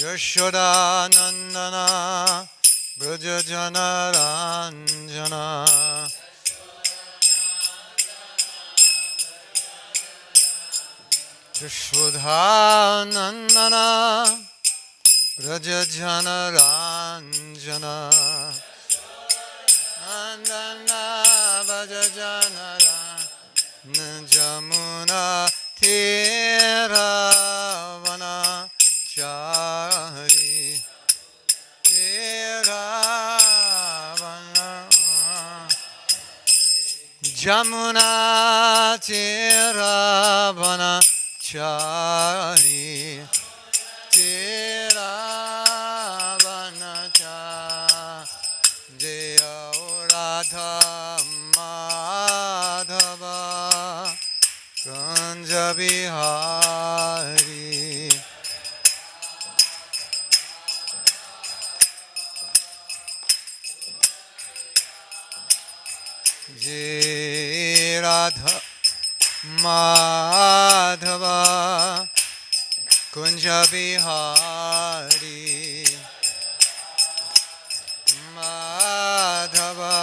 यशोदानन्दना व्रजजनराञ्जना यशोधानन्दना व्रजजनराञ्जना नन्दना व्रजजनरा Jamuna तेरावना Jamuna Tirabana Chari Tirabana Chari Jaya Radha Madhava. Kunja Bihar. Madhava Kunj Bihari. Madhava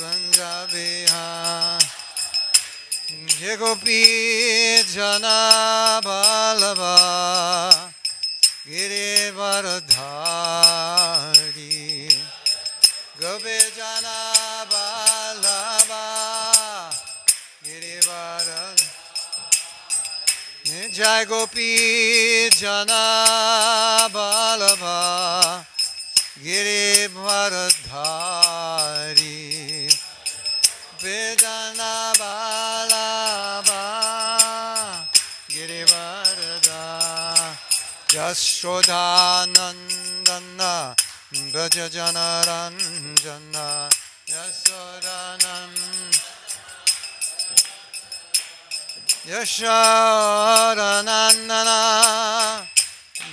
Kunj Bihar. हे गोपी जना बलवा Girivardhari Jai Gopi Jana Balabha Giri Bharadhari Vijana Balabha Giri Bharada Jashodhanandana Braja Jana Ranjana Yashodanandana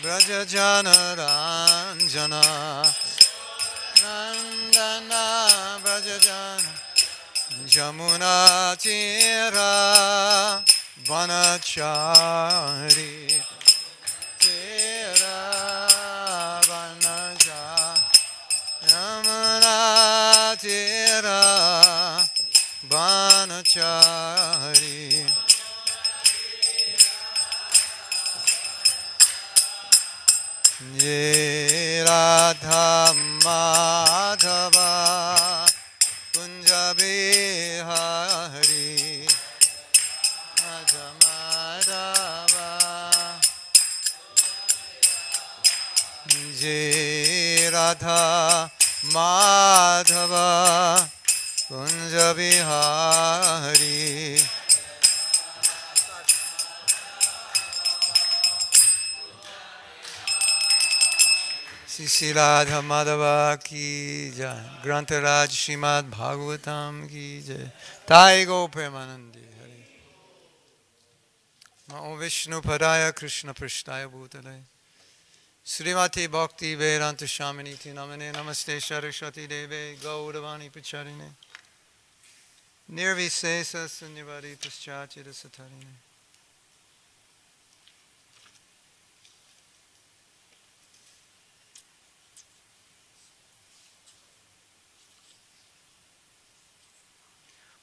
Brajajana Ranjana Nandana Brajajana Jamuna Tira Vanachari Tira Vanachari Yamuna Tira Vanachari Hare Radha Madhava Kunja Bihari Jai Radha Madhava Shri Radha Madhava की जय। ग्रंथराज श्रीमद् भागवतम की जय। ताई गो प्रेमानंदी हरे। नमो विष्णु पदाय कृष्ण पृष्ठाय भूतले श्रीमती भक्ति वेदांत स्वामिनी थी नमने, नमस्ते सरस्वती देवे, गौरवाणी प्रचारिणे निर्विशेष शून्यवादी पश्चाचिर सथरिणे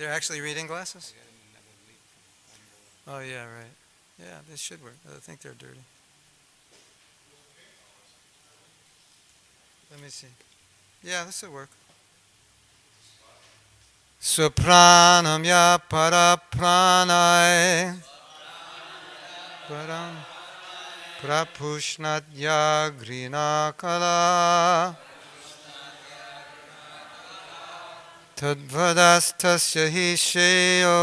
They're actually reading glasses? Oh, yeah, right. Yeah, they should work. I think they're dirty. Let me see. Yeah, this will work. Sopranam ya parapranay param prapushnat तद्वदस्तस्य हि श्रेयो।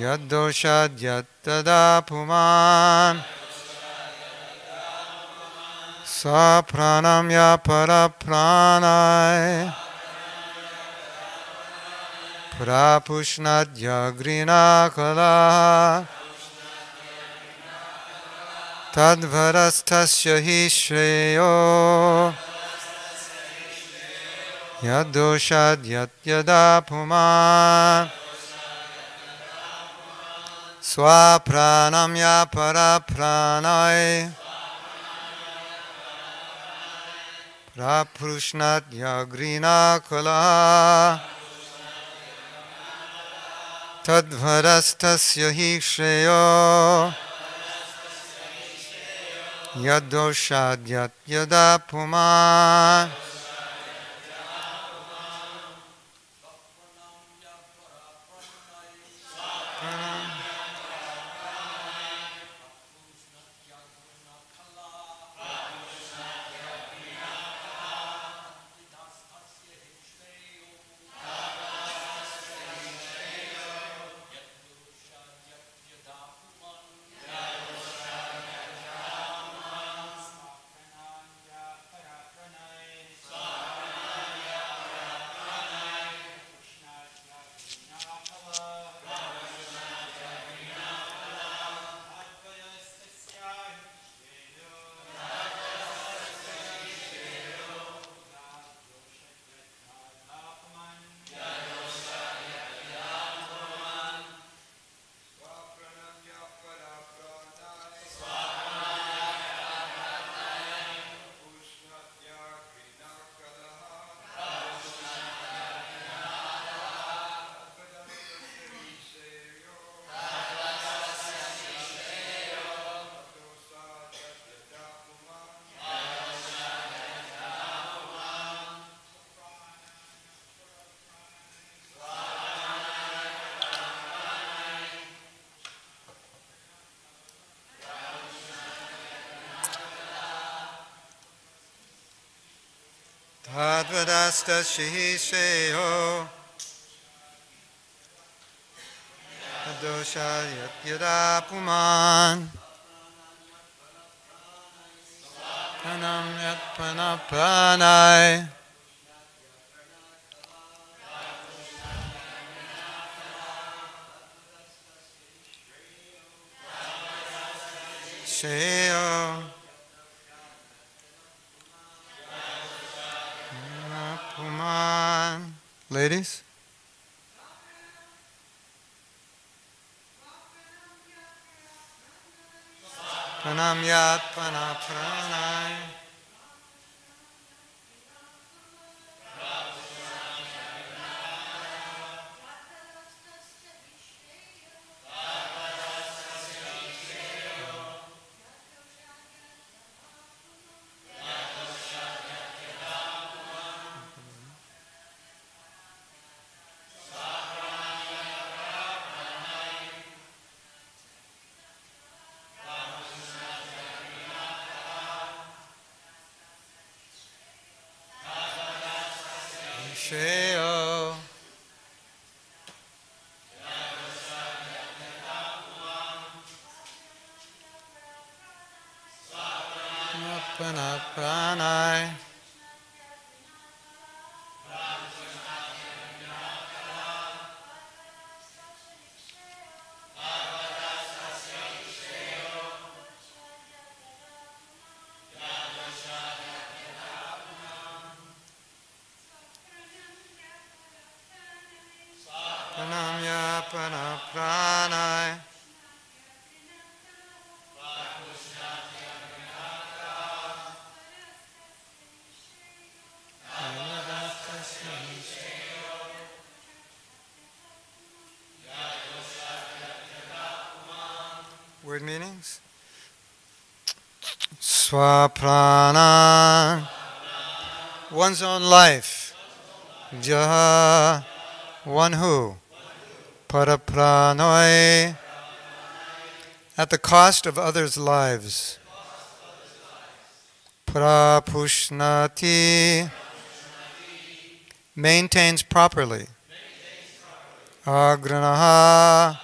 यद्दोषाद्यत्तदा पुमान् स प्राणं या परप्राणाय। प्रापुष्णाद्यघ्रिणाकला तद्भरस्थस्य हि श्रेयो। यद्दोषद्यत्यदा पुमा स्वाप्राणं या पराप्राणाय। प्रापृष्णाद्यघ्रीणाकुला तद्भरस्थस्य हि श्रेयो। यद्दोषाद्यत्यदा Tadvarastasya hi shreyo Yadoshad yatyada puman Tadvadastasya seyo Dosha yatyada puman Pranam yat pranay Seyo Puman. Ladies? Pranam yat panapranay. Word meanings? Swaprana. One's own life. Jaha. One who. Parapranoi. At the cost of others' lives. Prapushnati. Maintains properly. Agranaha.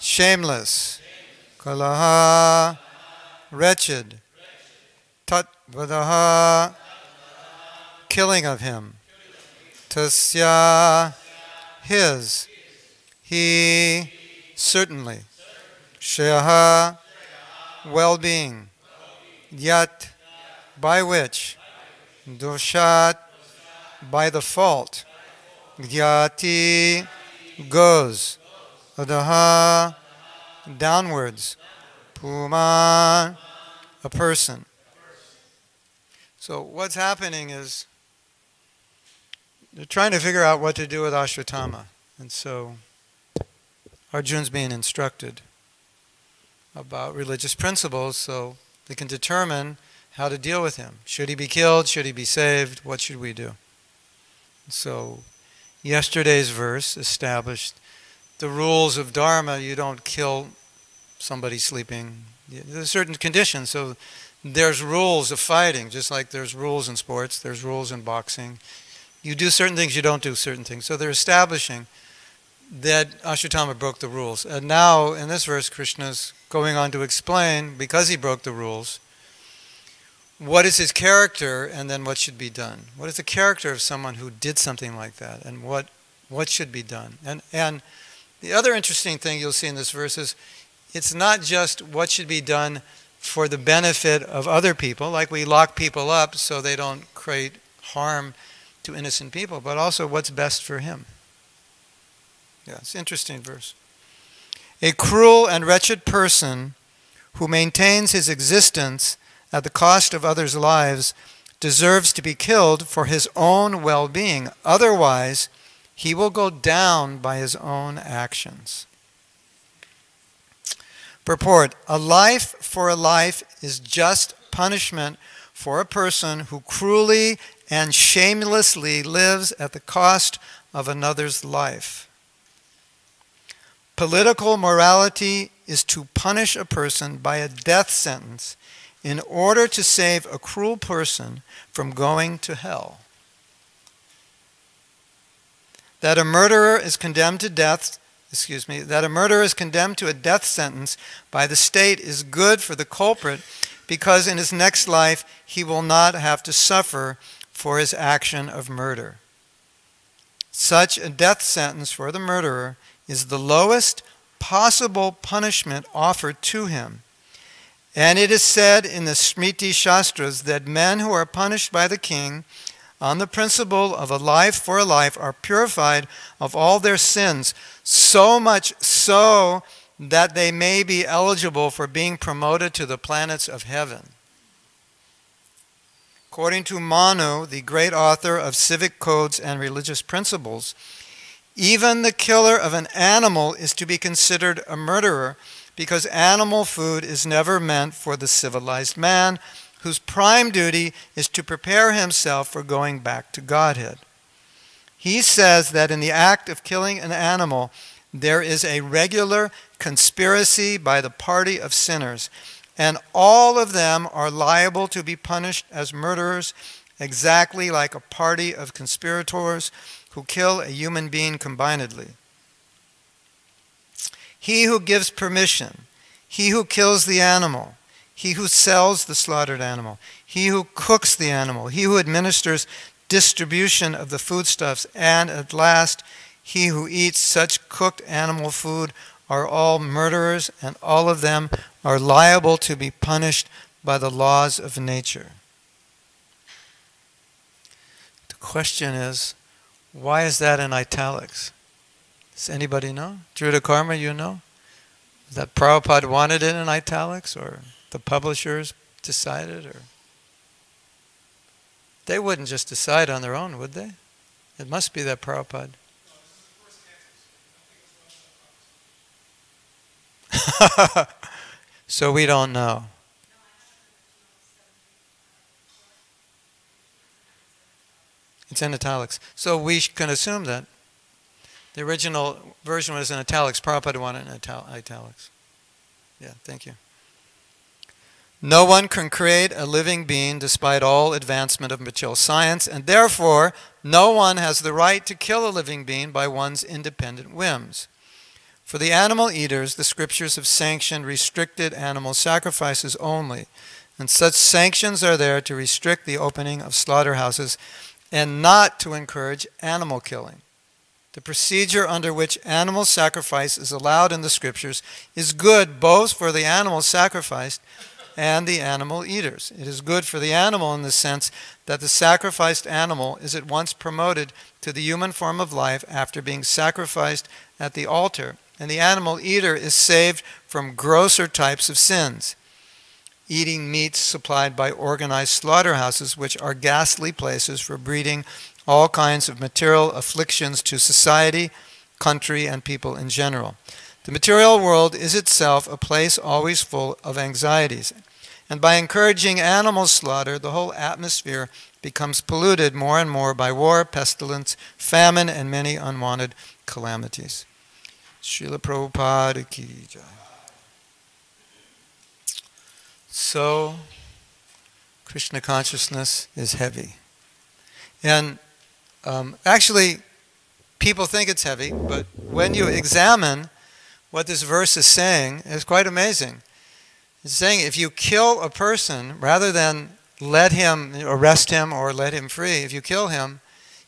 Shameless. Kalaha. Wretched. Tat Vadaha, killing of him. Tasya, his. He, certainly. Sheha, well being. Yat, by which. Doshat, by the fault. Gyati, goes. Adaha, downwards. Puma, a person. So what's happening is they're trying to figure out what to do with Ashwatthama. And so Arjun's being instructed about religious principles so they can determine how to deal with him. Should he be killed? Should he be saved? What should we do? So yesterday's verse established the rules of Dharma. You don't kill somebody sleeping. There's certain conditions. So there's rules of fighting, just like there's rules in sports, there's rules in boxing. You do certain things, you don't do certain things. So they're establishing that Ashwatthama broke the rules. And now, in this verse, Krishna's going on to explain, because he broke the rules, what is his character and then what should be done. What is the character of someone who did something like that and what, what should be done. And, and the other interesting thing you'll see in this verse is it's not just what should be done for the benefit of other people, like we lock people up so they don't create harm to innocent people, but also what's best for him. Yeah, it's an interesting verse. A cruel and wretched person who maintains his existence at the cost of others' lives deserves to be killed for his own well being. Otherwise, he will go down by his own actions. Purport A life for a life is just punishment for a person who cruelly and shamelessly lives at the cost of another's life. Political morality is to punish a person by a death sentence in order to save a cruel person from going to hell. That a murderer is condemned to death excuse me, that a murderer is condemned to a death sentence by the state is good for the culprit because in his next life he will not have to suffer for his action of murder. Such a death sentence for the murderer is the lowest possible punishment offered to him. And it is said in the Smriti Shastras that men who are punished by the king on the principle of a life for a life are purified of all their sins, so much so that they may be eligible for being promoted to the planets of heaven. According to Manu, the great author of civic codes and religious principles, even the killer of an animal is to be considered a murderer because animal food is never meant for the civilized man whose prime duty is to prepare himself for going back to Godhead. He says that in the act of killing an animal, there is a regular conspiracy by the party of sinners, and all of them are liable to be punished as murderers, exactly like a party of conspirators who kill a human being combinedly. He who gives permission, he who kills the animal, he who sells the slaughtered animal, he who cooks the animal, he who administers distribution of the foodstuffs, and at last, he who eats such cooked animal food are all murderers, and all of them are liable to be punished by the laws of nature. The question is, why is that in italics? Does anybody know? Druta Karma, you know? That Prabhupada wanted it in italics, or the publishers decided, or they wouldn't just decide on their own, would they? It must be that Prabhupada. so we don't know. It's in italics. So we can assume that the original version was in italics. Prabhupada wanted in italics. Yeah, thank you. No one can create a living being despite all advancement of material science, and therefore, no one has the right to kill a living being by one's independent whims. For the animal eaters, the scriptures have sanctioned restricted animal sacrifices only, and such sanctions are there to restrict the opening of slaughterhouses and not to encourage animal killing. The procedure under which animal sacrifice is allowed in the scriptures is good both for the animals sacrificed and the animal eaters. It is good for the animal in the sense that the sacrificed animal is at once promoted to the human form of life after being sacrificed at the altar, and the animal eater is saved from grosser types of sins. Eating meats supplied by organized slaughterhouses, which are ghastly places for breeding all kinds of material afflictions to society, country, and people in general. The material world is itself a place always full of anxieties. And by encouraging animal slaughter, the whole atmosphere becomes polluted more and more by war, pestilence, famine, and many unwanted calamities. Srila Prabhupada ki jai. So, Krishna consciousness is heavy. And um, actually, people think it's heavy, but when you examine what this verse is saying, it's quite amazing. It's saying if you kill a person, rather than let him, arrest him or let him free, if you kill him,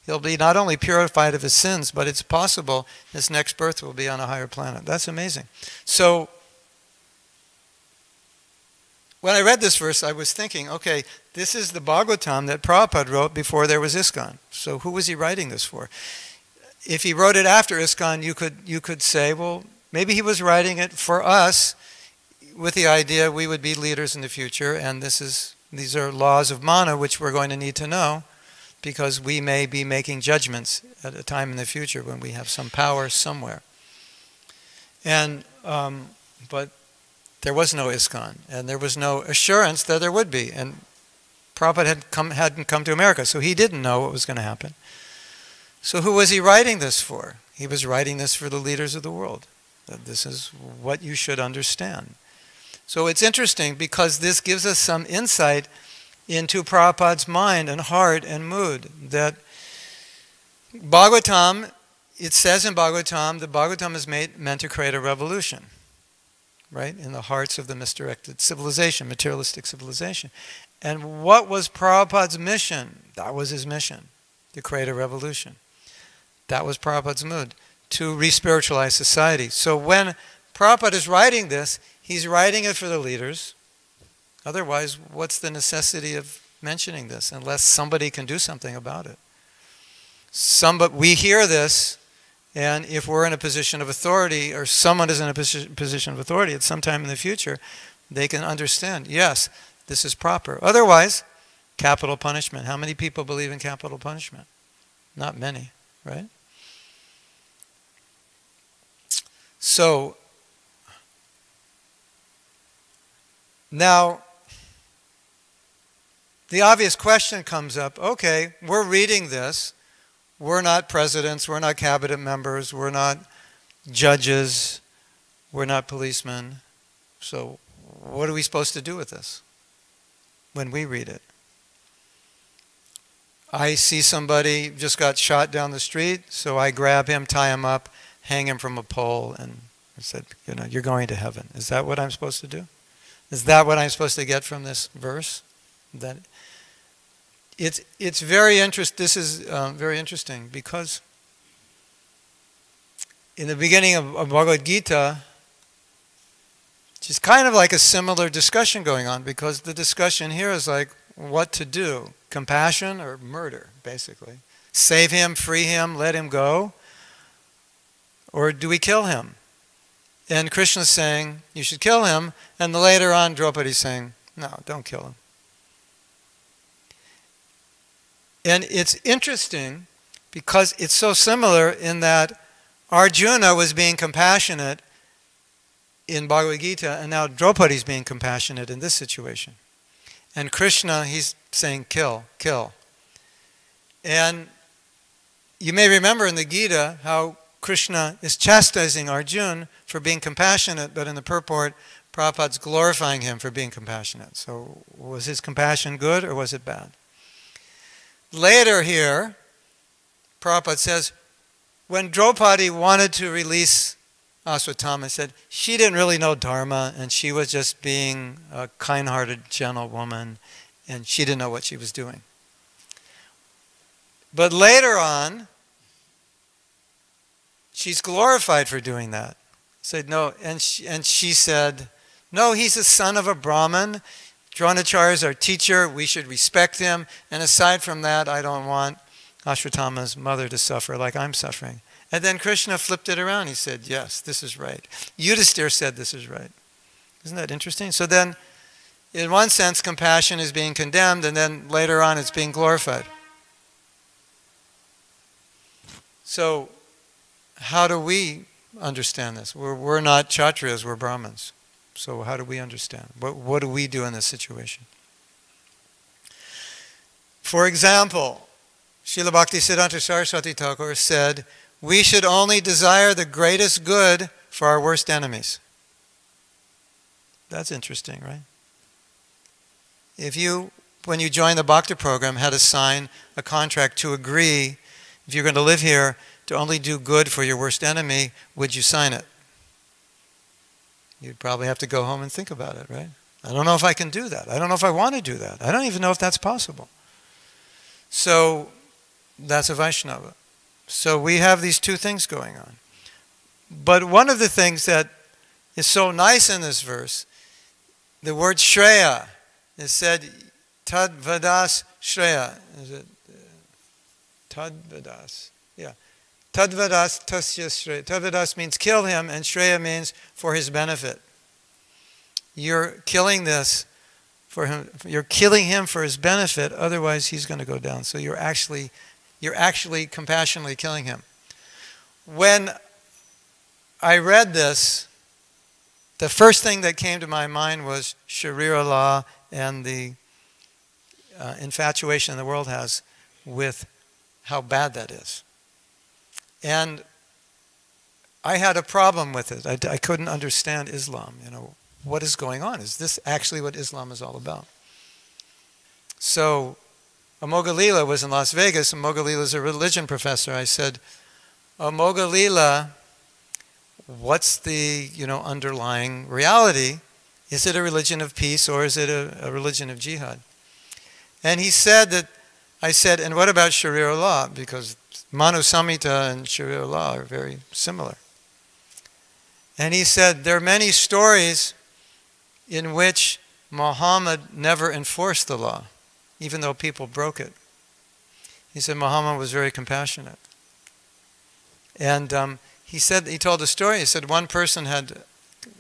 he'll be not only purified of his sins, but it's possible his next birth will be on a higher planet. That's amazing. So, when I read this verse, I was thinking, okay, this is the Bhagavatam that Prabhupada wrote before there was ISKCON. So who was he writing this for? If he wrote it after ISKCON, you could, you could say, well, maybe he was writing it for us with the idea we would be leaders in the future, and this is, these are laws of Manu which we're going to need to know because we may be making judgments at a time in the future when we have some power somewhere. And, um, but there was no ISKCON, and there was no assurance that there would be. And Prabhupada had come, hadn't come to America, so he didn't know what was going to happen. So who was he writing this for? He was writing this for the leaders of the world. This is what you should understand. So it's interesting because this gives us some insight into Prabhupada's mind and heart and mood. That Bhagavatam, it says in Bhagavatam, that Bhagavatam is made, meant to create a revolution right, in the hearts of the misdirected civilization, materialistic civilization. And what was Prabhupada's mission? That was his mission, to create a revolution. That was Prabhupada's mood, to re-spiritualize society. So when Prabhupada is writing this, he's writing it for the leaders. Otherwise, what's the necessity of mentioning this unless somebody can do something about it? Somebody, we hear this and if we're in a position of authority, or someone is in a position of authority at some time in the future, they can understand, yes, this is proper. Otherwise, capital punishment. How many people believe in capital punishment? Not many, right? So, now, the obvious question comes up okay, we're reading this. We're not presidents, we're not cabinet members, we're not judges, we're not policemen. So, what are we supposed to do with this when we read it? I see somebody just got shot down the street, so I grab him, tie him up, hang him from a pole, and I said, You know, you're going to heaven. Is that what I'm supposed to do? Is that what I'm supposed to get from this verse? That it's, it's very interest. This is um, very interesting because in the beginning of, of Bhagavad Gita, it's kind of like a similar discussion going on because the discussion here is like what to do compassion or murder, basically. Save him, free him, let him go, or do we kill him? And Krishna's saying, you should kill him, and later on Draupadi's saying, no, don't kill him. And it's interesting because it's so similar in that Arjuna was being compassionate in Bhagavad Gita, and now Draupadi is being compassionate in this situation. And Krishna, he's saying, kill, kill. And you may remember in the Gita how Krishna is chastising Arjuna for being compassionate, but in the purport, Prabhupada's glorifying him for being compassionate. So was his compassion good or was it bad? Later here, Prabhupada says, when Draupadi wanted to release Aswatthama said she didn't really know Dharma and she was just being a kind hearted, gentle woman and she didn't know what she was doing. But later on, she's glorified for doing that. Said no, and she, and she said, no, he's the son of a Brahmin. Dronacharya is our teacher. We should respect him. And aside from that, I don't want Ashwatthama's mother to suffer like I'm suffering. And then Krishna flipped it around. He said, yes, this is right. Yudhisthira said this is right. Isn't that interesting? So then, in one sense, compassion is being condemned, and then later on, it's being glorified. So, how do we understand this? We're, we're not Kshatriyas, we're Brahmins. So, how do we understand? What, what do we do in this situation? For example, Srila Bhaktisiddhanta Saraswati Thakur said, We should only desire the greatest good for our worst enemies. That's interesting, right? If you, when you joined the Bhakti program, had to sign a contract to agree if you're going to live here to only do good for your worst enemy, would you sign it? You'd probably have to go home and think about it, right? I don't know if I can do that. I don't know if I want to do that. I don't even know if that's possible. So that's a Vaishnava. So we have these two things going on. But one of the things that is so nice in this verse, the word Shreya is said, Tad Vadas Shreya. Is it uh, Tad Vadas? Yeah. Tadvadas tasya shreya. Tadvadas means kill him, and shreya means for his benefit. You're killing this for him. You're killing him for his benefit. Otherwise, he's going to go down. So you're actually, you're actually compassionately killing him. When I read this, the first thing that came to my mind was Sharia law and the uh, infatuation the world has with how bad that is. And I had a problem with it. I, I couldn't understand Islam. You know, what is going on? Is this actually what Islam is all about? So, Amogha Lila was in Las Vegas. Amogha Lila is a religion professor. I said, Amogha Lila, what's the you know underlying reality? Is it a religion of peace or is it a, a religion of jihad? And he said that I said, and what about Sharia law? Because Manu Samhita and Sharia law are very similar. And he said, there are many stories in which Muhammad never enforced the law, even though people broke it. He said Muhammad was very compassionate. And um, he said, he told a story. He said one person had,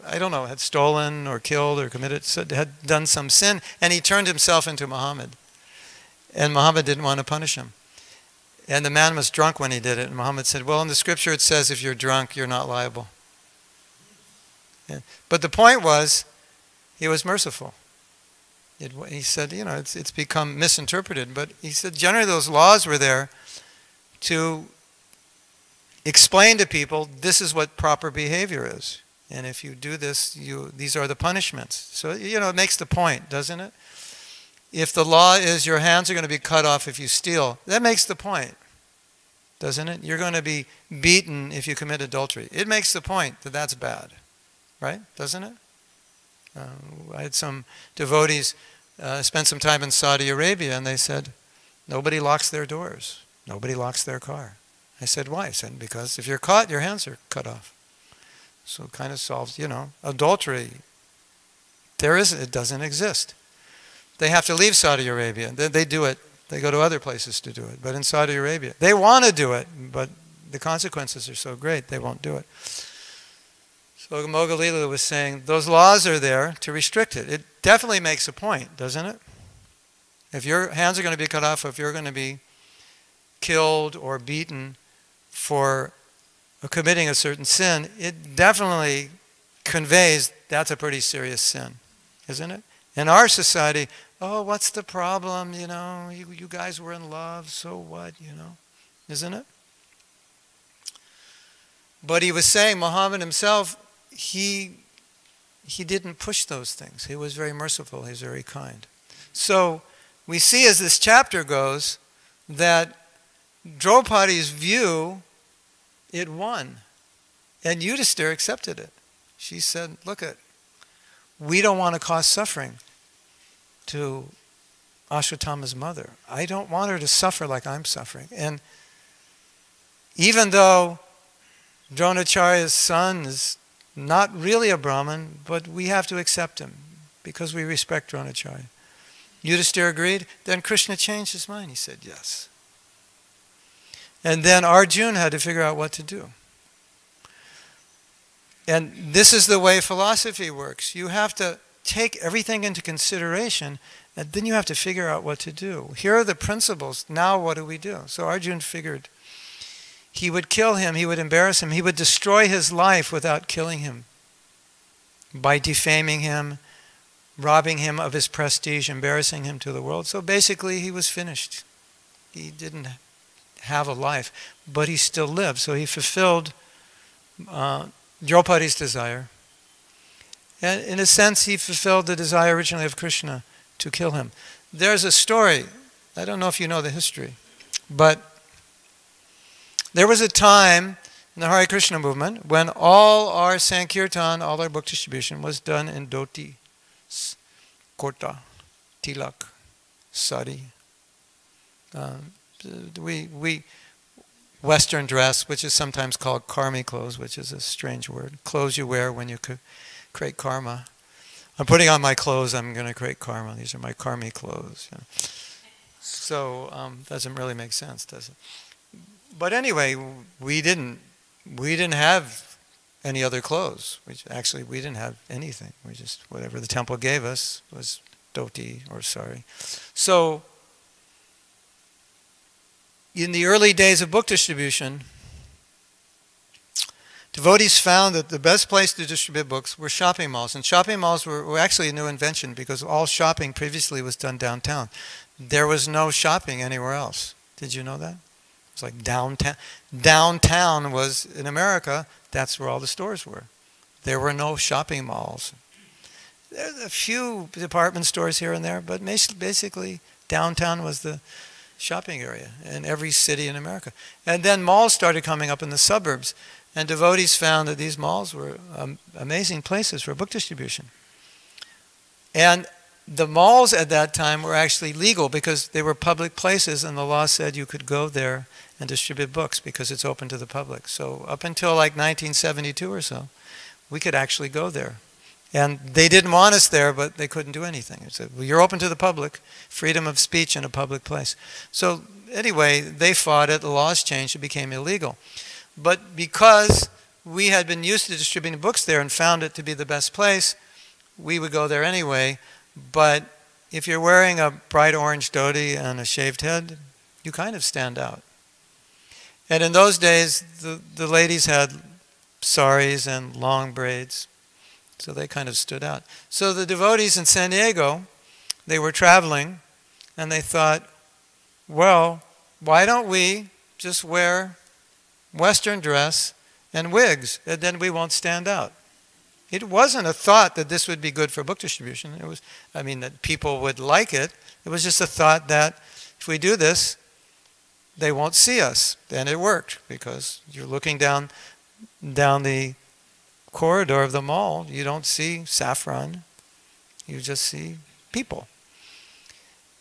I don't know, had stolen or killed or committed, had done some sin, and he turned himself into Muhammad. And Muhammad didn't want to punish him. And the man was drunk when he did it. And Muhammad said, Well, in the scripture it says if you're drunk, you're not liable. Yeah. But the point was, he was merciful. It, he said, you know, it's, it's become misinterpreted. But he said, generally, those laws were there to explain to people this is what proper behavior is. And if you do this, you, these are the punishments. So, you know, it makes the point, doesn't it? If the law is your hands are going to be cut off if you steal, that makes the point, doesn't it? You're going to be beaten if you commit adultery. It makes the point that that's bad, right? Doesn't it? Uh, I had some devotees uh, spend some time in Saudi Arabia and they said, nobody locks their doors, nobody locks their car. I said, why? I said, because if you're caught, your hands are cut off. So it kind of solves, you know, adultery. There is, it doesn't exist they have to leave Saudi Arabia. They, they do it. They go to other places to do it. But in Saudi Arabia, they want to do it, but the consequences are so great, they won't do it. So Mogalila was saying those laws are there to restrict it. It definitely makes a point, doesn't it? If your hands are going to be cut off, if you're going to be killed or beaten for committing a certain sin, it definitely conveys that's a pretty serious sin, isn't it? In our society, oh, what's the problem? You know, you, you guys were in love, so what? You know, isn't it? But he was saying, Muhammad himself, he, he didn't push those things. He was very merciful, he was very kind. So we see as this chapter goes that Draupadi's view, it won. And Yudhisthira accepted it. She said, look at, we don't want to cause suffering to Ashwatthama's mother. I don't want her to suffer like I'm suffering. And even though Dronacharya's son is not really a Brahmin, but we have to accept him because we respect Dronacharya. Yudhisthira agreed. Then Krishna changed his mind. He said yes. And then Arjun had to figure out what to do. And this is the way philosophy works. You have to take everything into consideration, and then you have to figure out what to do. Here are the principles. Now, what do we do? So Arjun figured he would kill him, he would embarrass him, he would destroy his life without killing him by defaming him, robbing him of his prestige, embarrassing him to the world. So basically, he was finished. He didn't have a life, but he still lived. So he fulfilled uh, Draupadi's desire. And in a sense, he fulfilled the desire originally of Krishna to kill him. There's a story, I don't know if you know the history, but there was a time in the Hare Krishna movement when all our Sankirtan, all our book distribution was done in dhoti, kurta, tilak, sari. Um, we, we, Western dress, which is sometimes called karmi clothes, which is a strange word. Clothes you wear when you create karma. I'm putting on my clothes, I'm going to create karma. These are my karmi clothes. You know. So um, doesn't really make sense, does it? But anyway, we didn't we didn't have any other clothes. We actually we didn't have anything. We just whatever the temple gave us was dhoti or sari. So in the early days of book distribution, devotees found that the best place to distribute books were shopping malls. And shopping malls were, were actually a new invention because all shopping previously was done downtown. There was no shopping anywhere else. Did you know that? It's like downtown. Downtown was in America. That's where all the stores were. There were no shopping malls. There's a few department stores here and there, but basically downtown was the shopping area in every city in America. And then malls started coming up in the suburbs, and devotees found that these malls were um, amazing places for book distribution. And the malls at that time were actually legal because they were public places, and the law said you could go there and distribute books because it's open to the public. So up until like 1972 or so, we could actually go there. And they didn't want us there, but they couldn't do anything. They said, well, you're open to the public, freedom of speech in a public place. So anyway, they fought it, the laws changed, it became illegal. But because we had been used to distributing books there and found it to be the best place, we would go there anyway. But if you're wearing a bright orange dhoti and a shaved head, you kind of stand out. And in those days, the, the ladies had saris and long braids, so they kind of stood out. So the devotees in San Diego, they were traveling, and they thought, well, why don't we just wear Western dress and wigs, and then we won't stand out? It wasn't a thought that this would be good for book distribution. It was, I mean, that people would like it. It was just a thought that if we do this, they won't see us. And it worked because you're looking down down the corridor of the mall, you don't see saffron, you just see people.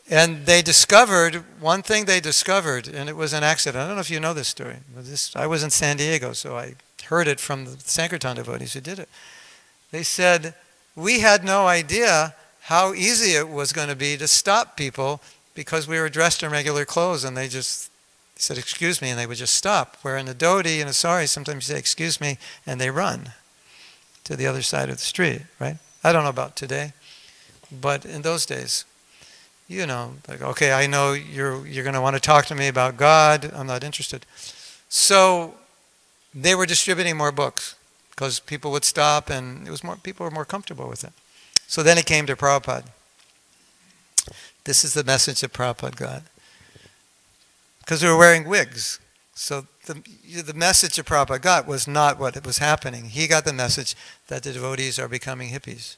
And they discovered one thing they discovered, and it was an accident. I don't know if you know this story. This, I was in San Diego, so I heard it from the Sankirtan devotees who did it. They said, We had no idea how easy it was going to be to stop people because we were dressed in regular clothes and they just said, excuse me, and they would just stop. Where in a dhoti and a sari, sometimes you say, excuse me, and they run to the other side of the street, right? I don't know about today, but in those days, you know, like, okay, I know you're, you're going to want to talk to me about God. I'm not interested. So they were distributing more books because people would stop and it was more, people were more comfortable with it. So then it came to Prabhupada. This is the message that Prabhupada got because we were wearing wigs. So the, the message that Prabhupada got was not what was happening. He got the message that the devotees are becoming hippies.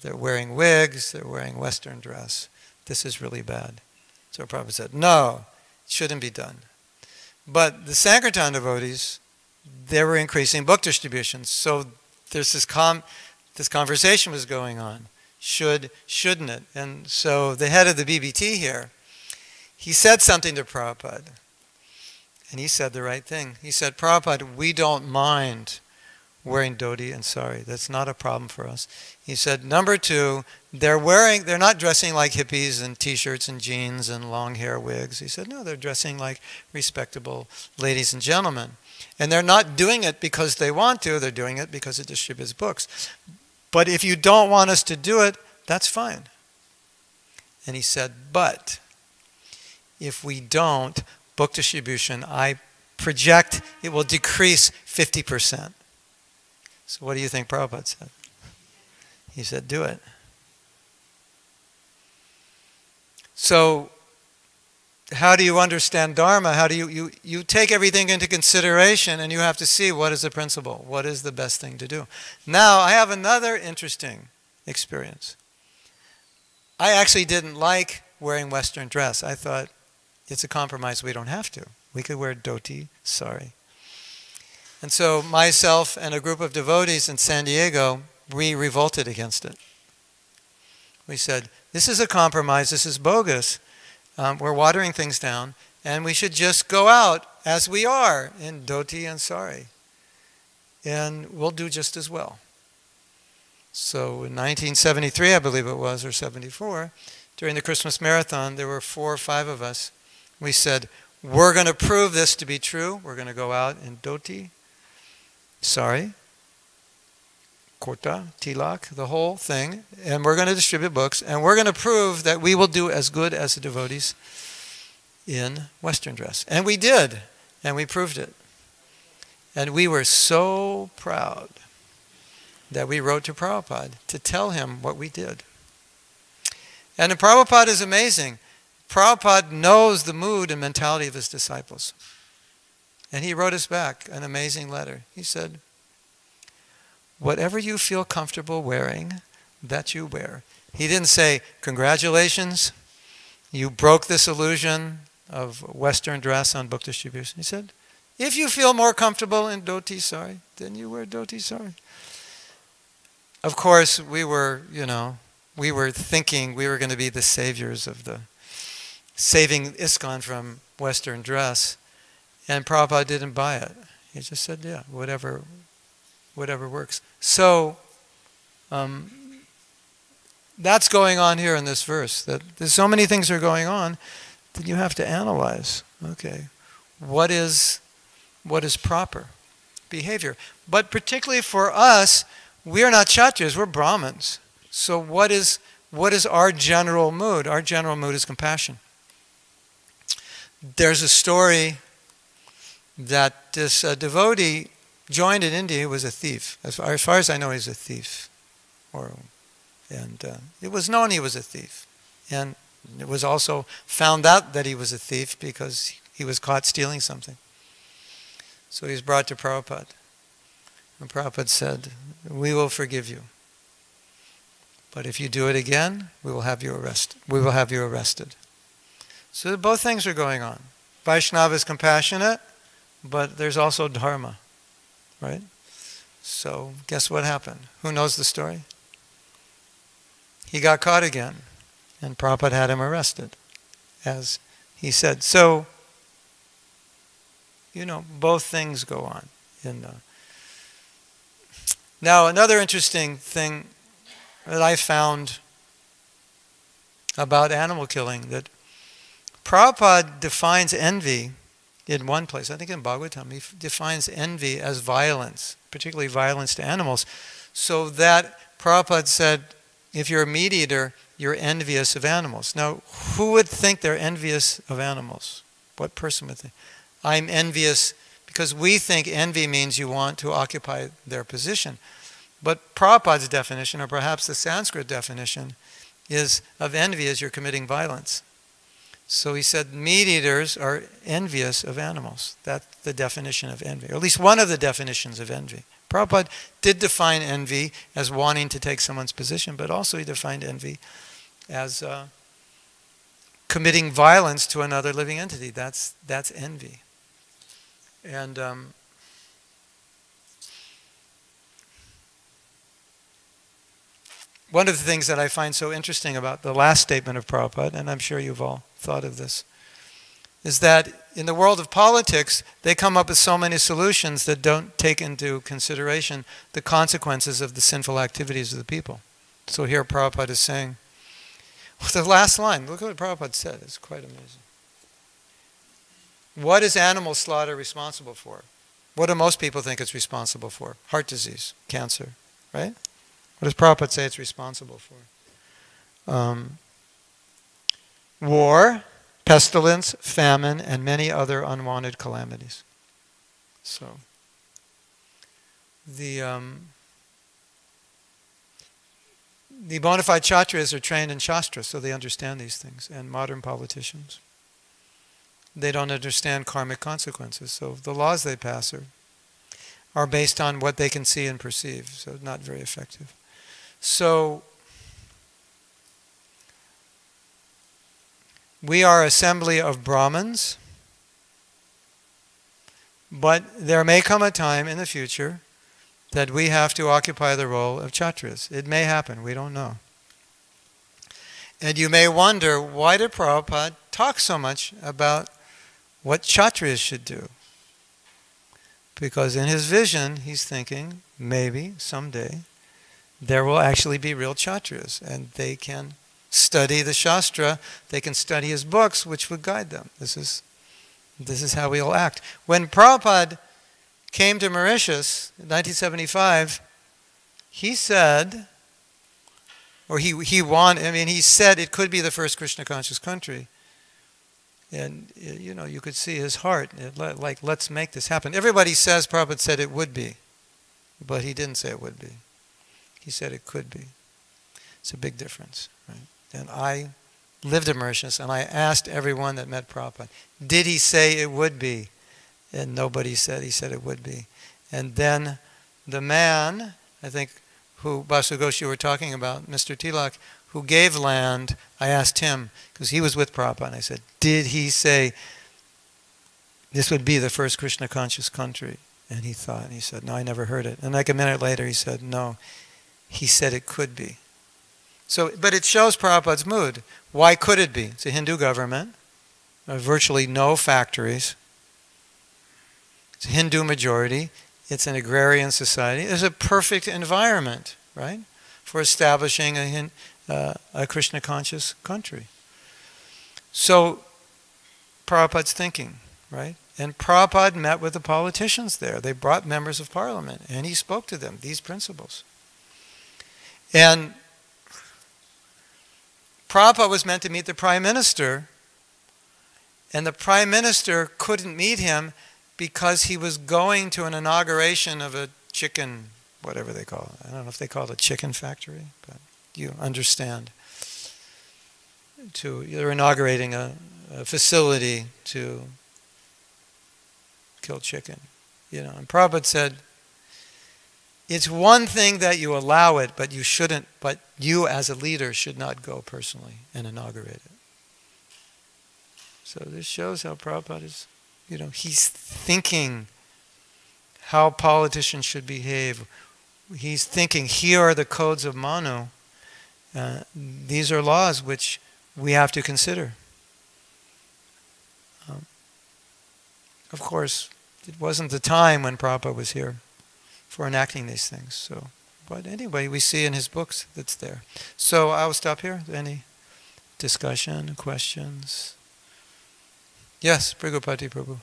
They're wearing wigs, they're wearing Western dress. This is really bad. So Prabhupada said, no, it shouldn't be done. But the Sankirtan devotees they were increasing book distributions. So there's this com this conversation was going on. Should, shouldn't it? And so the head of the BBT here, he said something to Prabhupada. And he said the right thing. He said, Prabhupada, we don't mind wearing dhoti and sari. That's not a problem for us. He said, number two, they're wearing, they're not dressing like hippies in t-shirts and jeans and long hair wigs. He said, no, they're dressing like respectable ladies and gentlemen. And they're not doing it because they want to, they're doing it because it distributes books. But if you don't want us to do it, that's fine. And he said, but if we don't, book distribution, I project it will decrease 50%. So what do you think Prabhupada said? He said, do it. So how do you understand Dharma? How do you, you, you take everything into consideration and you have to see what is the principle, what is the best thing to do. Now, I have another interesting experience. I actually didn't like wearing Western dress. I thought it's a compromise, we don't have to. We could wear dhoti, sari. And so myself and a group of devotees in San Diego, we revolted against it. We said, this is a compromise, this is bogus. Um, we're watering things down, and we should just go out as we are in dhoti and sari. And we'll do just as well. So in 1973, I believe it was, or 74, during the Christmas marathon, there were four or five of us. We said, we're going to prove this to be true. We're going to go out in dhoti sari, kurta, tilak, the whole thing, and we're going to distribute books, and we're going to prove that we will do as good as the devotees in Western dress. And we did, and we proved it. And we were so proud that we wrote to Prabhupada to tell him what we did. And Prabhupada is amazing. Prabhupada knows the mood and mentality of his disciples. And he wrote us back an amazing letter. He said, Whatever you feel comfortable wearing, that you wear. He didn't say, Congratulations, you broke this illusion of Western dress on book distribution. He said, If you feel more comfortable in dhoti sari, then you wear dhoti sari. Of course, we were, you know, we were thinking we were going to be the saviors of the, saving ISKCON from Western dress. And Prabhupada didn't buy it. He just said, yeah, whatever, whatever works. So, um, that's going on here in this verse. That there's so many things are going on that you have to analyze. Okay, what is what is proper behavior? But particularly for us, we are not kshatriyas, we're Brahmins. So what is what is our general mood? Our general mood is compassion. There's a story that this uh, devotee joined in India was a thief. As far, as far, as I know, he's a thief. Or, and uh, it was known he was a thief. And it was also found out that he was a thief because he was caught stealing something. So he was brought to Prabhupada. And Prabhupada said, We will forgive you. But if you do it again, we will have you arrested. We will have you arrested. So both things are going on. Vaishnava is compassionate, but there's also dharma, right? So guess what happened? Who knows the story? He got caught again, and Prabhupada had him arrested, as he said. So, you know, both things go on. In, uh, now, another interesting thing that I found about animal killing that Prabhupada defines envy in one place, I think in Bhagavatam, he defines envy as violence, particularly violence to animals. So that Prabhupada said, if you're a meat eater, you're envious of animals. Now, who would think they're envious of animals? What person would think? I'm envious because we think envy means you want to occupy their position. But Prabhupada's definition, or perhaps the Sanskrit definition, is of envy as you're committing violence. So he said meat eaters are envious of animals. That's the definition of envy, or at least one of the definitions of envy. Prabhupada did define envy as wanting to take someone's position, but also he defined envy as uh, committing violence to another living entity. That's, that's envy. And um, one of the things that I find so interesting about the last statement of Prabhupada, and I'm sure you've all thought of this, is that in the world of politics, they come up with so many solutions that don't take into consideration the consequences of the sinful activities of the people. So here Prabhupada is saying, well, the last line, look at what Prabhupada said, it's quite amazing. What is animal slaughter responsible for? What do most people think it's responsible for? Heart disease, cancer, right? What does Prabhupada say it's responsible for? Um, war, pestilence, famine, and many other unwanted calamities. So, the um, the bona fide Kshatriyas are trained in Shastra, so they understand these things, and modern politicians. They don't understand karmic consequences, so the laws they pass are, are based on what they can see and perceive, so not very effective. So, we are assembly of Brahmins, but there may come a time in the future that we have to occupy the role of Kshatriyas. It may happen, we don't know. And you may wonder, why did Prabhupada talk so much about what Kshatriyas should do? Because in his vision, he's thinking, maybe someday, there will actually be real Kshatriyas, and they can study the Shastra, they can study his books, which would guide them. This is, this is how we'll act. When Prabhupada came to Mauritius in 1975, he said, or he, he wanted, I mean, he said it could be the first Krishna conscious country. And, you know, you could see his heart, like, let's make this happen. Everybody says Prabhupada said it would be, but he didn't say it would be. He said it could be. It's a big difference, right? And I lived in Mauritius, and I asked everyone that met Prabhupada, did he say it would be? and nobody said he said it would be. And then the man, I think, who Basu you were talking about, Mr. Tilak, who gave land, I asked him, because he was with Prabhupada, and I said, did he say this would be the first Krishna conscious country? And he thought, and he said, no, I never heard it. And like a minute later, he said, no, he said it could be. So, but it shows Prabhupada's mood. Why could it be? It's a Hindu government, virtually no factories, it's a Hindu majority. It's an agrarian society. It's a perfect environment, right, for establishing a, uh, a Krishna conscious country. So, Prabhupada's thinking, right? And Prabhupada met with the politicians there. They brought members of parliament, and he spoke to them these principles. And Prabhupada was meant to meet the prime minister, and the prime minister couldn't meet him because he was going to an inauguration of a chicken, whatever they call it. I don't know if they call it a chicken factory, but you understand. To they're inaugurating a, a facility to kill chicken, you know. And Prabhupada said, "It's one thing that you allow it, but you shouldn't. But you, as a leader, should not go personally and inaugurate it." So this shows how Prabhupada is you know, he's thinking how politicians should behave. He's thinking, here are the codes of Manu. Uh, these are laws which we have to consider. Um, of course, it wasn't the time when Prabhupada was here for enacting these things. So, but anyway, we see in his books that's there. So I'll stop here. Any discussion, questions? Yes, Brigopati Prabhu.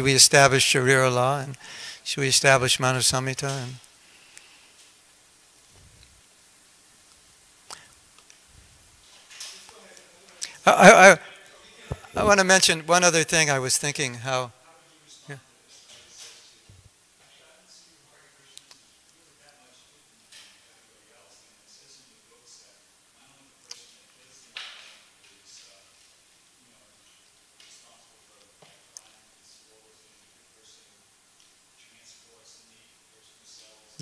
Should we establish Sharia law and should we establish Manu Samhita? And I, I, I want to mention one other thing I was thinking how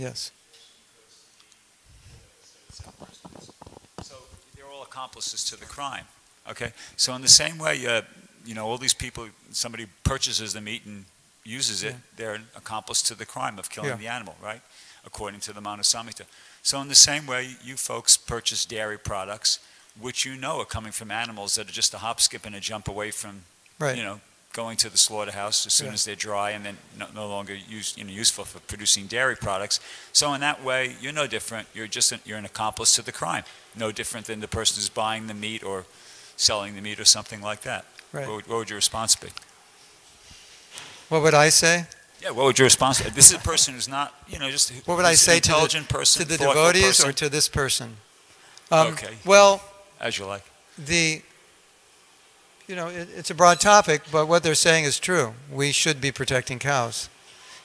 Yes. So they're all accomplices to the crime. Okay. So in the same way, uh, you know, all these people, somebody purchases the meat and uses it, Yeah. they're an accomplice to the crime of killing Yeah. the animal, right? According to the Manu Samhita. So in the same way, you folks purchase dairy products, which you know are coming from animals that are just a hop, skip, and a jump away from, Right. you know, going to the slaughterhouse as soon Yeah. as they're dry and then no, no longer use, you know, useful for producing dairy products. So in that way, you're no different. You're just an, you're an accomplice to the crime. No different than the person who's buying the meat or selling the meat or something like that. Right. What, would- what would your response be? What would I say? Yeah, what would your response be? This is a person who's not, you know, just What would I say an to the- person, To the devotees person, or to this person? Um, Okay. Well, as you like. the, you know, it, it's a broad topic, but what they're saying is true. We should be protecting cows,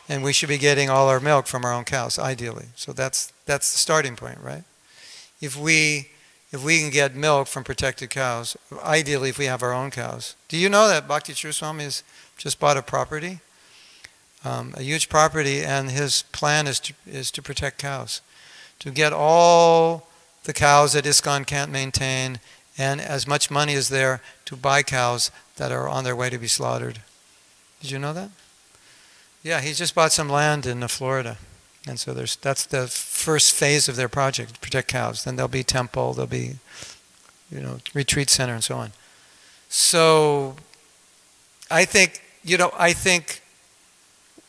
and we should be getting all our milk from our own cows, ideally. So that's that's the starting point, right? If we if we can get milk from protected cows, ideally, if we have our own cows. Do you know that Bhakti True Swami has just bought a property, um, a huge property, and his plan is to is to protect cows, to get all the cows that ISKCON can't maintain and as much money as there to buy cows that are on their way to be slaughtered. Did you know that? Yeah, he just bought some land in Florida. And so there's that's the first phase of their project, protect cows. Then there'll be temple, there'll be you know, retreat center and so on. So I think, you know, I think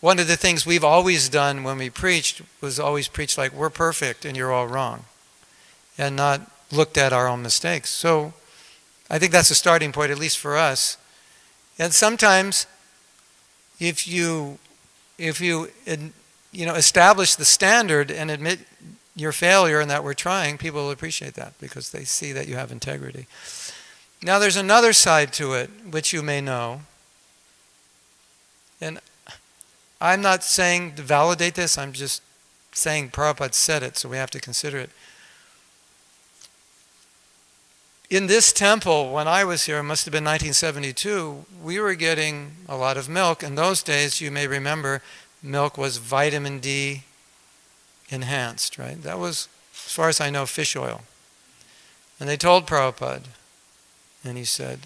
one of the things we've always done when we preached was always preach like we're perfect and you're all wrong. And not looked at our own mistakes. So I think that's a starting point, at least for us. And sometimes, if you, if you, you know, establish the standard and admit your failure and that we're trying, people will appreciate that because they see that you have integrity. Now, there's another side to it, which you may know. And I'm not saying to validate this, I'm just saying Prabhupada said it, so we have to consider it in this temple, when I was here, it must have been 1972, we were getting a lot of milk. In those days, you may remember, milk was vitamin D enhanced, right? That was, as far as I know, fish oil. And they told Prabhupada, and he said,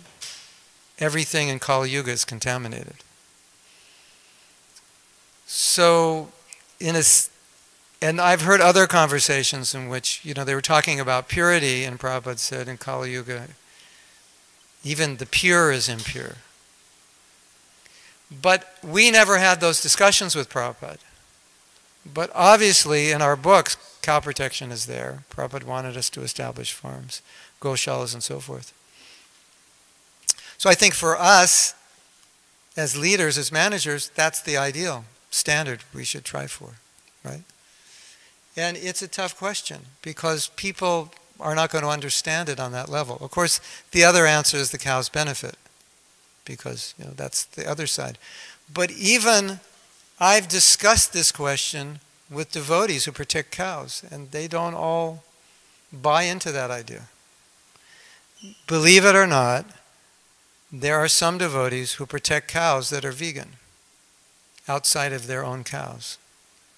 everything in Kali Yuga is contaminated. So, in a, and I've heard other conversations in which, you know, they were talking about purity, and Prabhupada said in Kali Yuga, even the pure is impure. But we never had those discussions with Prabhupada. But obviously, in our books, cow protection is there. Prabhupada wanted us to establish farms, goshalas, and so forth. So I think for us, as leaders, as managers, that's the ideal standard we should try for, right? And it's a tough question because people are not going to understand it on that level. Of course, the other answer is the cow's benefit because you know that's the other side. But even I've discussed this question with devotees who protect cows and they don't all buy into that idea. Believe it or not, there are some devotees who protect cows that are vegan outside of their own cows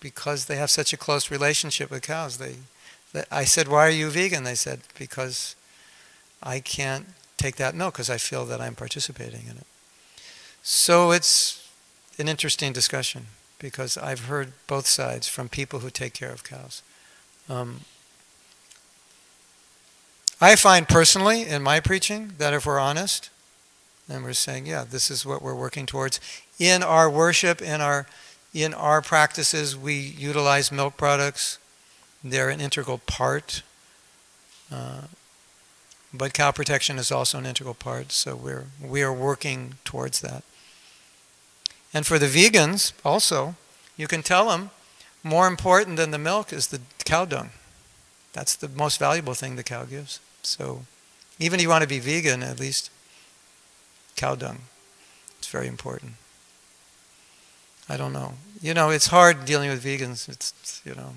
because they have such a close relationship with cows. They, they, I said, "Why are you vegan?" They said, "Because I can't take that milk because I feel that I'm participating in it." So it's an interesting discussion because I've heard both sides from people who take care of cows. Um, I find personally in my preaching that if we're honest, and we're saying, "Yeah, this is what we're working towards," in our worship, in our in our practices, we utilize milk products. They're an integral part. Uh, but cow protection is also an integral part, so we're, we are working towards that. And for the vegans, also, you can tell them more important than the milk is the cow dung. That's the most valuable thing the cow gives. So even if you want to be vegan, at least cow dung. It's very important. I don't know. You know, it's hard dealing with vegans. It's, you know.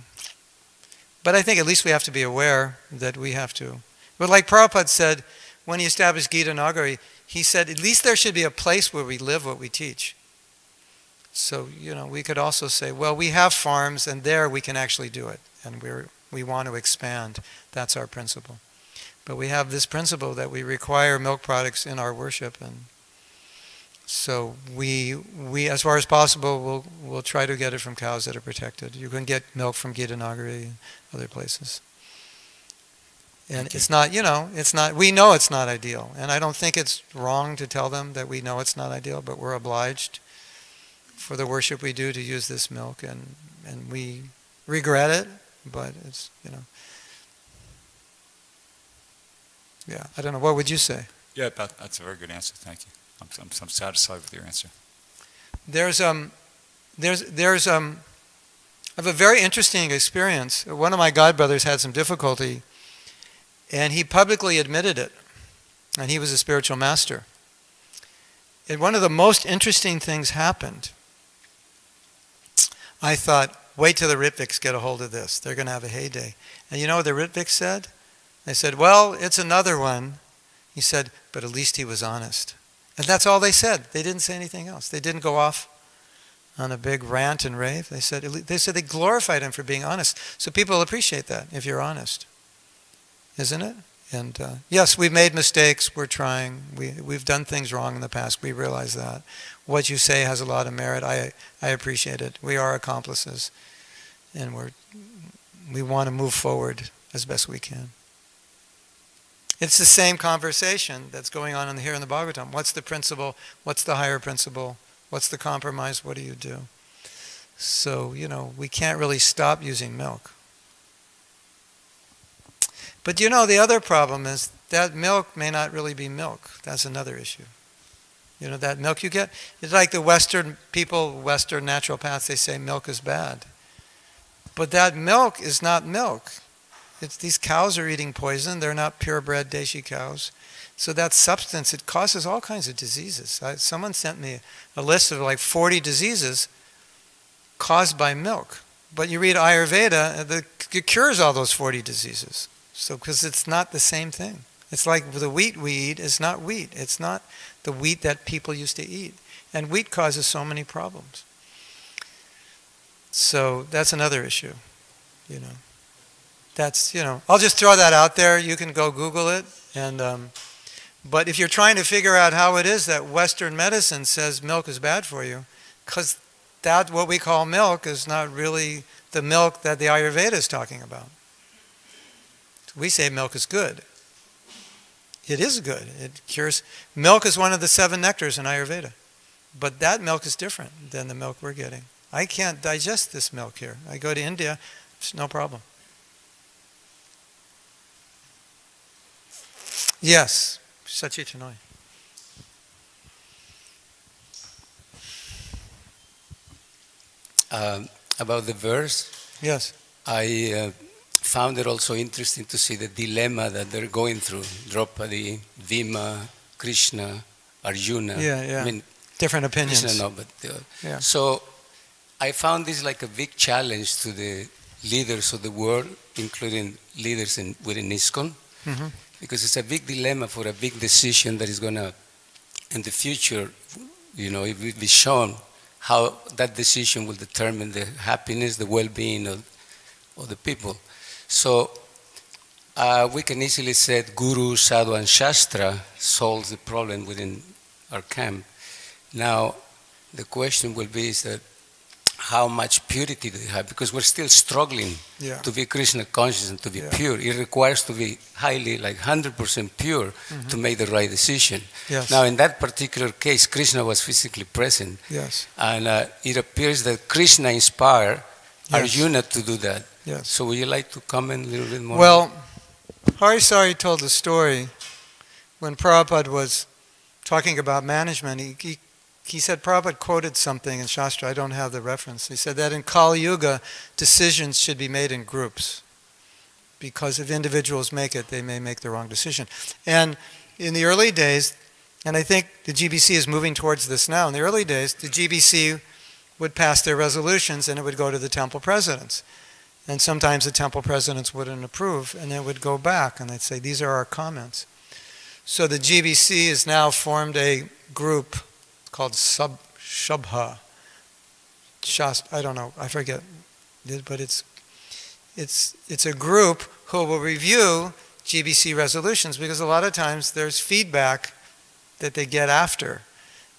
But I think at least we have to be aware that we have to. But like Prabhupada said, when he established Gita Nagari, he said, at least there should be a place where we live what we teach. So, you know, we could also say, well, we have farms and there we can actually do it. And we're, we want to expand. That's our principle. But we have this principle that we require milk products in our worship. And so we, we as far as possible, we'll, we'll try to get it from cows that are protected. You can get milk from Gita Nagari and other places. And Okay. it's not, you know, it's not, we know it's not ideal. And I don't think it's wrong to tell them that we know it's not ideal, but we're obliged for the worship we do to use this milk. And, and we regret it, but it's, you know. Yeah, I don't know. What would you say? Yeah, that, that's a very good answer. Thank you. I'm, I'm, I'm satisfied with your answer. There's um, there's there's um, I have a very interesting experience. One of my godbrothers had some difficulty, and he publicly admitted it, and he was a spiritual master. And one of the most interesting things happened. I thought, wait till the Ritviks get a hold of this. They're going to have a heyday. And you know what the Ritviks said? They said, well, it's another one. He said, but at least he was honest. And that's all they said. They didn't say anything else. They didn't go off on a big rant and rave. They said they said they glorified him for being honest. So people appreciate that if you're honest, isn't it? And uh, yes, we've made mistakes. We're trying. We we've done things wrong in the past. We realize that. What you say has a lot of merit. I I appreciate it. We are accomplices, and we're we want to move forward as best we can. It's the same conversation that's going on in here in the Bhagavatam. What's the principle? What's the higher principle? What's the compromise? What do you do? So, you know, we can't really stop using milk. But you know, the other problem is that milk may not really be milk. That's another issue. You know, that milk you get, it's like the Western people, Western naturopaths, they say milk is bad. But that milk is not milk. It's, these cows are eating poison. They're not purebred Deshi cows. So that substance, it causes all kinds of diseases. I, someone sent me a list of like 40 diseases caused by milk. But you read Ayurveda, uh, the, it cures all those 40 diseases. So, because it's not the same thing. It's like the wheat we eat is not wheat. It's not the wheat that people used to eat. And wheat causes so many problems. So that's another issue, you know. That's, you know, I'll just throw that out there. You can go Google it. And, um, but if you're trying to figure out how it is that Western medicine says milk is bad for you, because that, what we call milk, is not really the milk that the Ayurveda is talking about. We say milk is good. It is good. It cures. Milk is one of the seven nectars in Ayurveda. But that milk is different than the milk we're getting. I can't digest this milk here. I go to India, it's no problem. Yes, Sachitanoi. Um, about the verse, Yes. I uh, found it also interesting to see the dilemma that they're going through. Draupadi, Bhima, Krishna, Arjuna. Yeah, yeah. I mean, Different opinions. Krishna, no, but uh, Yeah. so I found this like a big challenge to the leaders of the world, including leaders in, within ISKCON, Mhm. Because it's a big dilemma for a big decision that is going to, in the future, you know, it will be shown how that decision will determine the happiness, the well-being of, of the people. So uh, we can easily say Guru, Sadhu, and Shastra solves the problem within our camp. Now, the question will be is that how much purity do they have? Because we're still struggling Yeah. to be Krishna conscious and to be Yeah. pure. It requires to be highly, like 100% pure to make the right decision. Mm-hmm. Yes. Now, in that particular case, Krishna was physically present, yes. and uh, it appears that Krishna inspired Yes. Arjuna to do that. Yes. So, would you like to comment a little bit more? Well, Hari Sauri told the story when Prabhupada was talking about management. He, he, he said Prabhupada quoted something in Shastra. I don't have the reference. He said that in Kali Yuga, decisions should be made in groups because if individuals make it, they may make the wrong decision. And in the early days, and I think the GBC is moving towards this now, in the early days, the GBC would pass their resolutions and it would go to the temple presidents. And sometimes the temple presidents wouldn't approve, and it would go back, and they'd say, These are our comments. So the GBC has now formed a group called Sub Shubha, Shast, I don't know, I forget, but it's, it's, it's a group who will review GBC resolutions because a lot of times there's feedback that they get after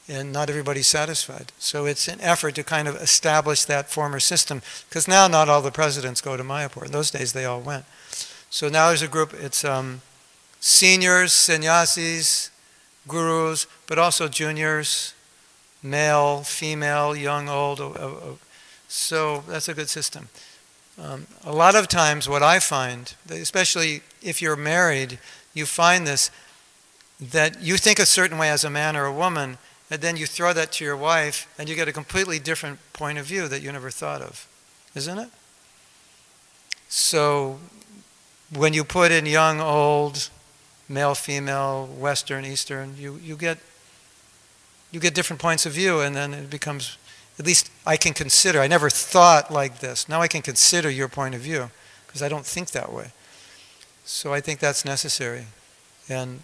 and not everybody's satisfied. So it's an effort to kind of establish that former system because now not all the presidents go to Mayapur. In those days they all went. So now there's a group, it's um, seniors, sannyasis, gurus, but also juniors, male, female, young, old. So that's a good system. Um, a lot of times, what I find, especially if you're married, you find this that you think a certain way as a man or a woman, and then you throw that to your wife, and you get a completely different point of view that you never thought of, isn't it? So, when you put in young, old, male, female, Western, Eastern, you, you get you get different points of view, and then it becomes at least I can consider. I never thought like this. Now I can consider your point of view because I don't think that way. So I think that's necessary. And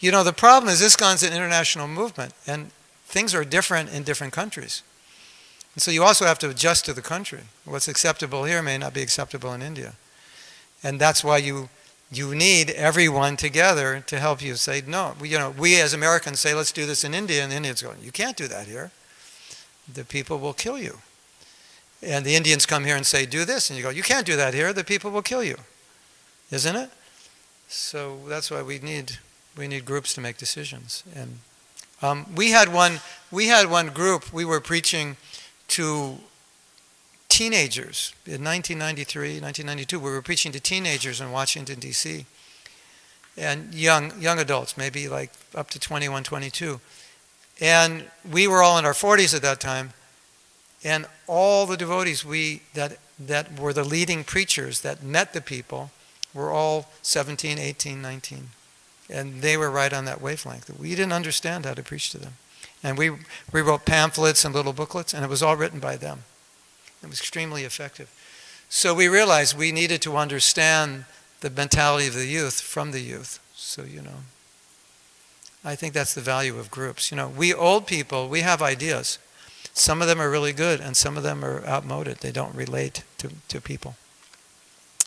you know, the problem is ISKCON's an international movement, and things are different in different countries. And so you also have to adjust to the country. What's acceptable here may not be acceptable in India. And that's why you you need everyone together to help you say no. We, you know, we as Americans say let's do this in India, and the Indians go, you can't do that here. The people will kill you. And the Indians come here and say do this, and you go, you can't do that here. The people will kill you, isn't it? So that's why we need we need groups to make decisions. And um, we had one we had one group. We were preaching to teenagers in 1993, 1992. We were preaching to teenagers in Washington D.C. and young young adults, maybe like up to 21, 22. And we were all in our 40s at that time, and all the devotees we that that were the leading preachers that met the people were all 17, 18, 19. And they were right on that wavelength. We didn't understand how to preach to them. And we, we wrote pamphlets and little booklets, and it was all written by them. It was extremely effective. So we realized we needed to understand the mentality of the youth from the youth. So, you know, I think that's the value of groups. You know, we old people, we have ideas. Some of them are really good, and some of them are outmoded. They don't relate to, to people.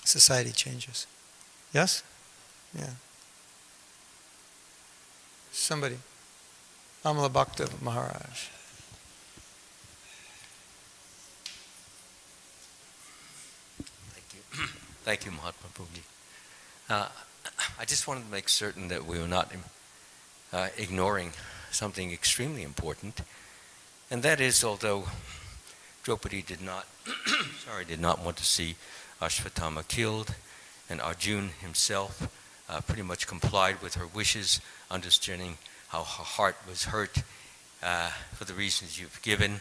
Society changes. Yes? Yeah. Somebody. Amala Bhakta Maharaj. Thank you. Thank you, Mahatma Prabhuji. Uh, I just wanted to make certain that we were not uh, ignoring something extremely important, and that is, although Draupadi did not, sorry, did not want to see Ashwatthama killed, and Arjun himself uh, pretty much complied with her wishes, understanding how her heart was hurt uh, for the reasons you've given.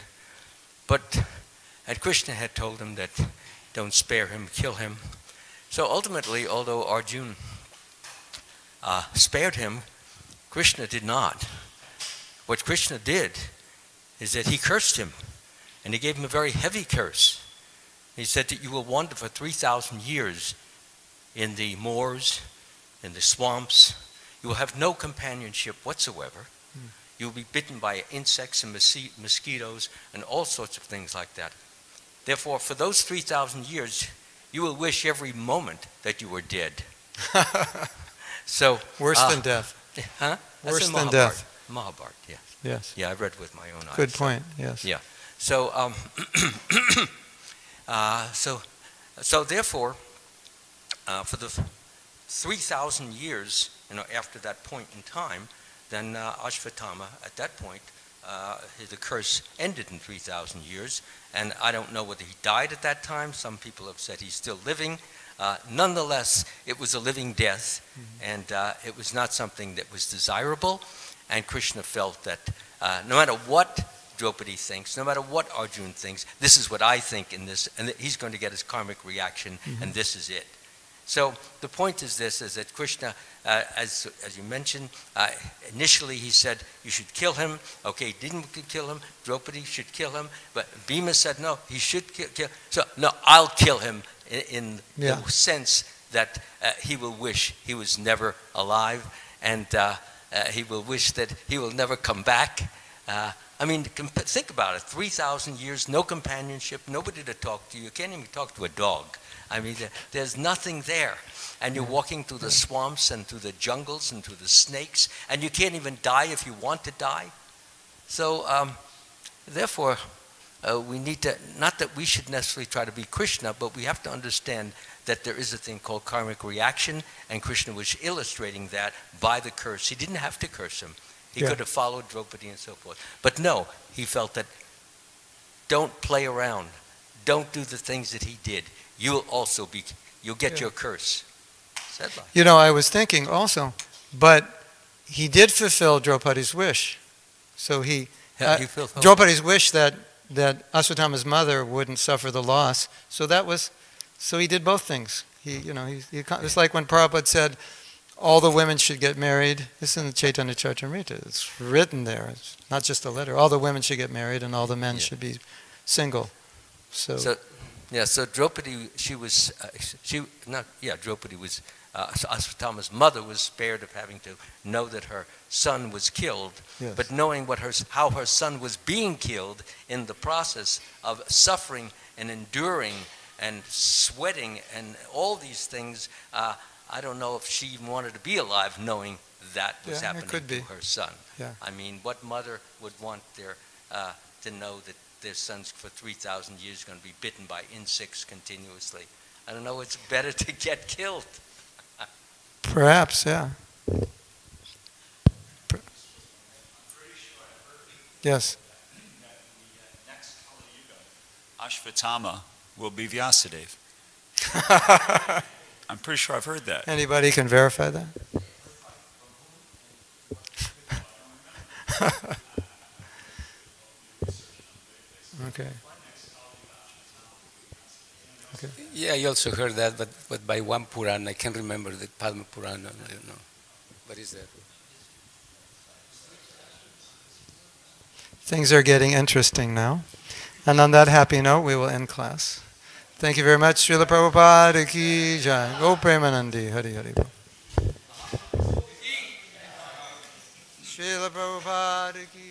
But and Krishna had told him that don't spare him, kill him. So ultimately, although Arjun uh, spared him, Krishna did not. What Krishna did is that he cursed him, and he gave him a very heavy curse. He said that you will wander for 3,000 years in the moors, in the swamps. You will have no companionship whatsoever. Hmm. You will be bitten by insects and mosqui- mosquitoes and all sorts of things like that. Therefore, for those 3,000 years, you will wish every moment that you were dead. So, Worse Ah. than death. huh? Worse than death. Mahabharata, yeah. Yes. Yeah, I read with my own eyes. Good point. Yes. Yeah. So, um, uh, so, so therefore, uh, for the 3,000 years, you know, after that point in time, then uh, Ashwatthama, at that point, uh, the curse ended in 3,000 years, and I don't know whether he died at that time. Some people have said he's still living. Uh, nonetheless, it was a living death, and uh, it was not something that was desirable. And Krishna felt that uh, no matter what Draupadi thinks, no matter what Arjun thinks, this is what I think in this, and that he's going to get his karmic reaction, and this is it. So the point is this: is that Krishna, uh, as as you mentioned, uh, initially he said you should kill him. Okay, he didn't kill him. Draupadi should kill him, but Bhima said no, he should kill. kill. So no, I'll kill him in, in Yeah. the sense that uh, he will wish he was never alive, and uh, uh, he will wish that he will never come back. Uh, I mean, think about it 3,000 years, no companionship, nobody to talk to. You can't even talk to a dog. I mean, there's nothing there. And you're walking through the swamps and through the jungles and through the snakes, and you can't even die if you want to die. So, um, therefore, uh, we need to, not that we should necessarily try to be Krishna, but we have to understand that there is a thing called karmic reaction, and Krishna was illustrating that by the curse. He didn't have to curse him. He Yeah. could have followed Draupadi and so forth. But no, he felt that don't play around. Don't do the things that he did. You'll also be, you'll get Yeah. your curse. You know, I was thinking also, but he did fulfill Draupadi's wish. So he, Yeah, uh, you feel Draupadi's wish that, that Ashwatthama's mother wouldn't suffer the loss. So that was, so he did both things. He, you know, he, he, it's like when Prabhupada said, all the women should get married. This is in the Chaitanya Charitamrita. It's written there. It's not just a letter. All the women should get married and all the men Yeah. should be single. So, So, yeah, so Draupadi, she was, uh, she, not, yeah, Draupadi was, uh, Ashwatthama's mother was spared of having to know that her son was killed, yes. but knowing what her, how her son was being killed in the process of suffering and enduring and sweating and all these things, uh, I don't know if she even wanted to be alive knowing that was Yeah, happening could to be. her son. Yeah. I mean, what mother would want their, uh, to know that their son's for 3,000 years going to be bitten by insects continuously? I don't know, it's better to get killed. Perhaps, yeah. Per- Yes. Next Ashwatthama will be Vyasadeva. I'm pretty sure I've heard that. Anybody can verify that? okay. Okay. Yeah, I also heard that, but, but by one Purana. I can't remember the Padma Purana. I don't know. What is that? Things are getting interesting now. And on that happy note, we will end class. Thank you very much. Srila Prabhupada ki jai. Gaura Premanande. Hari Hari. Bol. Srila Prabhupada ki